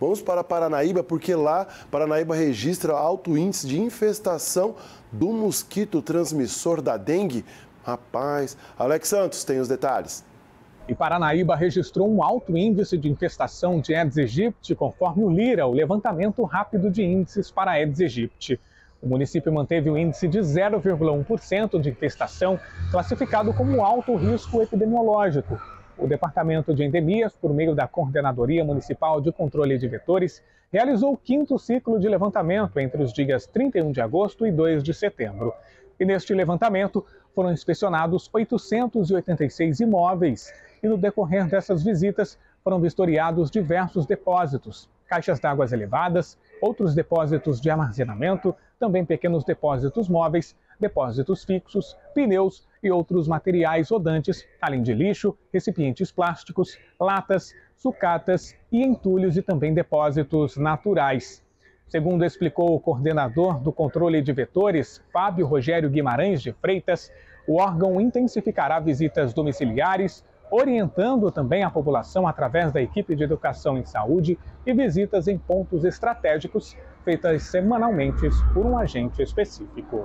Vamos para Paranaíba, porque lá Paranaíba registra alto índice de infestação do mosquito transmissor da dengue. Rapaz, Alex Santos tem os detalhes. E Paranaíba registrou um alto índice de infestação de Aedes aegypti, conforme o LIRA, o levantamento rápido de índices para Aedes aegypti. O município manteve o um índice de 0,1% de infestação, classificado como alto risco epidemiológico. O Departamento de Endemias, por meio da Coordenadoria Municipal de Controle de Vetores, realizou o quinto ciclo de levantamento entre os dias 31 de agosto e 2 de setembro. E neste levantamento foram inspecionados 886 imóveis e no decorrer dessas visitas foram vistoriados diversos depósitos, caixas d'água elevadas, outros depósitos de armazenamento, também pequenos depósitos móveis, depósitos fixos, pneus e outros materiais rodantes, além de lixo, recipientes plásticos, latas, sucatas e entulhos e também depósitos naturais. Segundo explicou o coordenador do controle de vetores, Fábio Rogério Guimarães de Freitas, o órgão intensificará visitas domiciliares, orientando também a população através da equipe de educação em saúde e visitas em pontos estratégicos feitas semanalmente por um agente específico.